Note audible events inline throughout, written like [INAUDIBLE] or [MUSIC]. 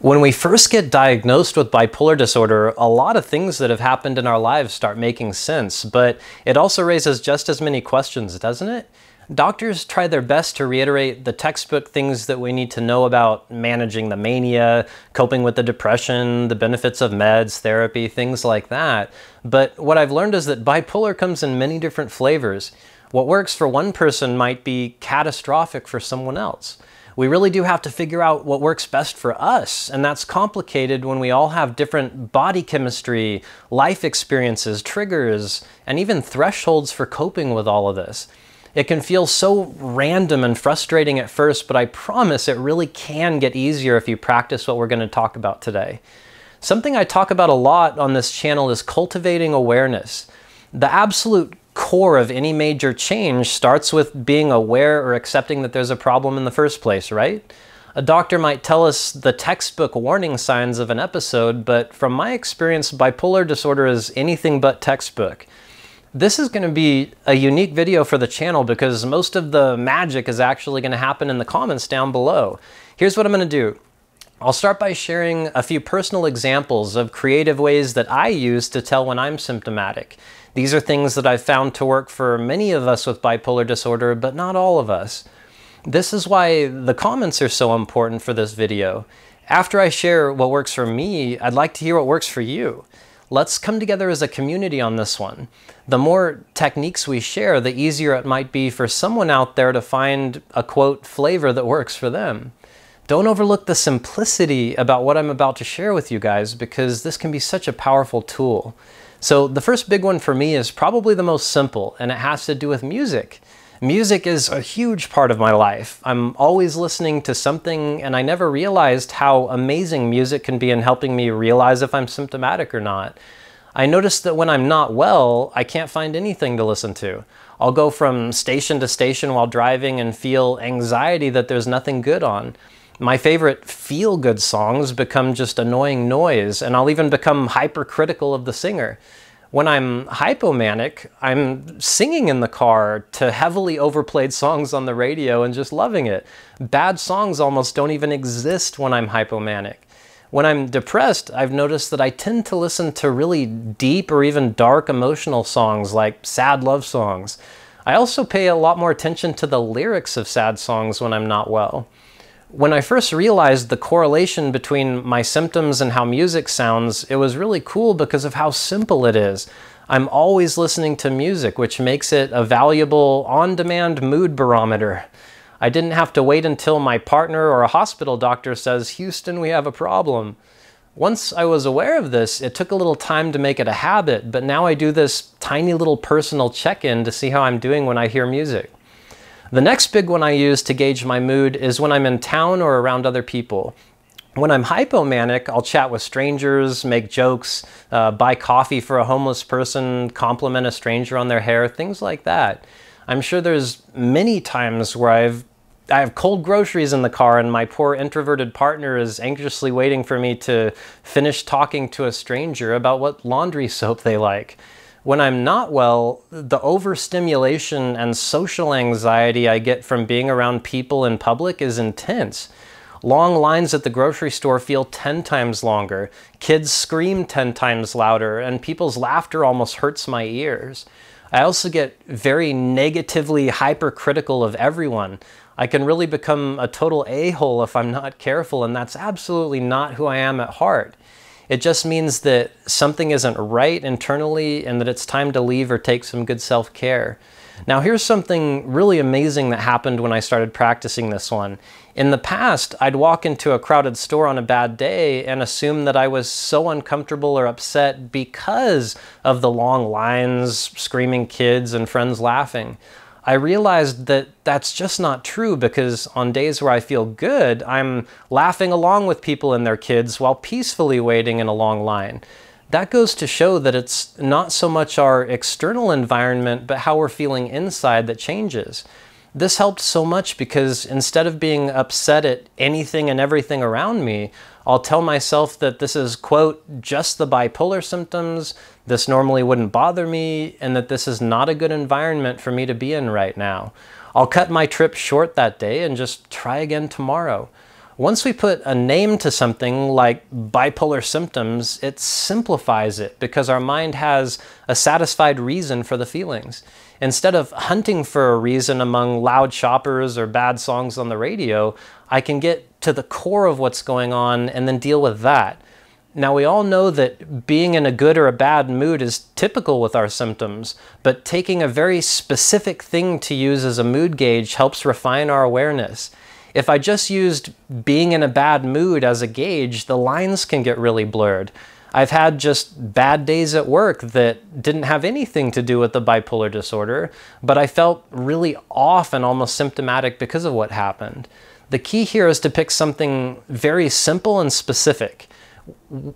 When we first get diagnosed with bipolar disorder, a lot of things that have happened in our lives start making sense, but it also raises just as many questions, doesn't it? Doctors try their best to reiterate the textbook things that we need to know about managing the mania, coping with the depression, the benefits of meds, therapy, things like that. But what I've learned is that bipolar comes in many different flavors. What works for one person might be catastrophic for someone else we really do have to figure out what works best for us. And that's complicated when we all have different body chemistry, life experiences, triggers, and even thresholds for coping with all of this. It can feel so random and frustrating at first, but I promise it really can get easier if you practice what we're going to talk about today. Something I talk about a lot on this channel is cultivating awareness. The absolute core of any major change starts with being aware or accepting that there's a problem in the first place, right? A doctor might tell us the textbook warning signs of an episode, but from my experience, bipolar disorder is anything but textbook. This is going to be a unique video for the channel because most of the magic is actually going to happen in the comments down below. Here's what I'm going to do. I'll start by sharing a few personal examples of creative ways that I use to tell when I'm symptomatic. These are things that I've found to work for many of us with bipolar disorder, but not all of us. This is why the comments are so important for this video. After I share what works for me, I'd like to hear what works for you. Let's come together as a community on this one. The more techniques we share, the easier it might be for someone out there to find a quote flavor that works for them. Don't overlook the simplicity about what I'm about to share with you guys because this can be such a powerful tool. So the first big one for me is probably the most simple, and it has to do with music. Music is a huge part of my life. I'm always listening to something, and I never realized how amazing music can be in helping me realize if I'm symptomatic or not. I noticed that when I'm not well, I can't find anything to listen to. I'll go from station to station while driving and feel anxiety that there's nothing good on. My favorite feel good songs become just annoying noise, and I'll even become hypercritical of the singer. When I'm hypomanic, I'm singing in the car to heavily overplayed songs on the radio and just loving it. Bad songs almost don't even exist when I'm hypomanic. When I'm depressed, I've noticed that I tend to listen to really deep or even dark emotional songs like sad love songs. I also pay a lot more attention to the lyrics of sad songs when I'm not well. When I first realized the correlation between my symptoms and how music sounds, it was really cool because of how simple it is. I'm always listening to music, which makes it a valuable on-demand mood barometer. I didn't have to wait until my partner or a hospital doctor says, Houston, we have a problem. Once I was aware of this, it took a little time to make it a habit, but now I do this tiny little personal check-in to see how I'm doing when I hear music. The next big one I use to gauge my mood is when I'm in town or around other people. When I'm hypomanic, I'll chat with strangers, make jokes, uh, buy coffee for a homeless person, compliment a stranger on their hair, things like that. I'm sure there's many times where I've I have cold groceries in the car and my poor introverted partner is anxiously waiting for me to finish talking to a stranger about what laundry [LAUGHS] soap they like. When I'm not well, the overstimulation and social anxiety I get from being around people in public is intense. Long lines at the grocery store feel 10 times longer, kids scream 10 times louder, and people's laughter almost hurts my ears. I also get very negatively hypercritical of everyone. I can really become a total a-hole if I'm not careful, and that's absolutely not who I am at heart. It just means that something isn't right internally and that it's time to leave or take some good self-care. Now here's something really amazing that happened when I started practicing this one. In the past, I'd walk into a crowded store on a bad day and assume that I was so uncomfortable or upset because of the long lines, screaming kids, and friends laughing. I realized that that's just not true because on days where I feel good, I'm laughing along with people and their kids while peacefully waiting in a long line. That goes to show that it's not so much our external environment, but how we're feeling inside that changes. This helped so much because instead of being upset at anything and everything around me, I'll tell myself that this is, quote, just the bipolar symptoms, this normally wouldn't bother me, and that this is not a good environment for me to be in right now. I'll cut my trip short that day and just try again tomorrow. Once we put a name to something like bipolar symptoms, it simplifies it because our mind has a satisfied reason for the feelings. Instead of hunting for a reason among loud shoppers or bad songs on the radio, I can get to the core of what's going on and then deal with that. Now, we all know that being in a good or a bad mood is typical with our symptoms, but taking a very specific thing to use as a mood gauge helps refine our awareness. If I just used being in a bad mood as a gauge, the lines can get really blurred. I've had just bad days at work that didn't have anything to do with the bipolar disorder, but I felt really off and almost symptomatic because of what happened. The key here is to pick something very simple and specific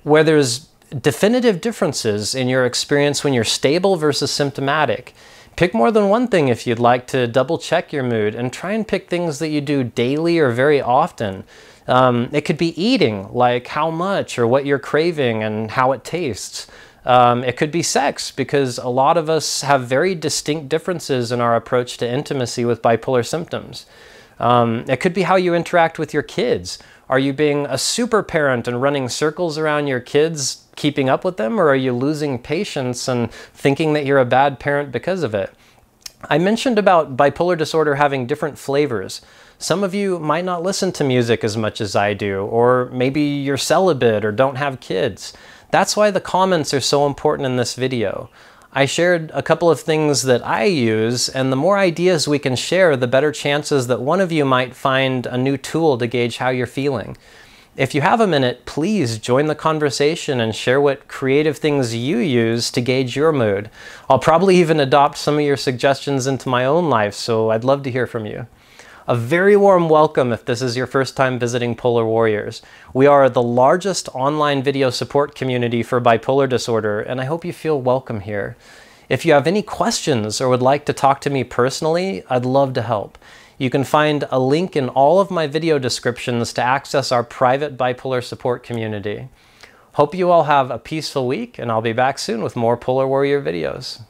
where there's definitive differences in your experience when you're stable versus symptomatic. Pick more than one thing if you'd like to double check your mood and try and pick things that you do daily or very often. Um, it could be eating, like how much or what you're craving and how it tastes. Um, it could be sex, because a lot of us have very distinct differences in our approach to intimacy with bipolar symptoms. Um, it could be how you interact with your kids. Are you being a super parent and running circles around your kids, keeping up with them, or are you losing patience and thinking that you're a bad parent because of it? I mentioned about bipolar disorder having different flavors. Some of you might not listen to music as much as I do, or maybe you're celibate or don't have kids. That's why the comments are so important in this video. I shared a couple of things that I use, and the more ideas we can share, the better chances that one of you might find a new tool to gauge how you're feeling. If you have a minute, please join the conversation and share what creative things you use to gauge your mood. I'll probably even adopt some of your suggestions into my own life, so I'd love to hear from you. A very warm welcome if this is your first time visiting Polar Warriors. We are the largest online video support community for bipolar disorder, and I hope you feel welcome here. If you have any questions or would like to talk to me personally, I'd love to help. You can find a link in all of my video descriptions to access our private bipolar support community. Hope you all have a peaceful week, and I'll be back soon with more Polar Warrior videos.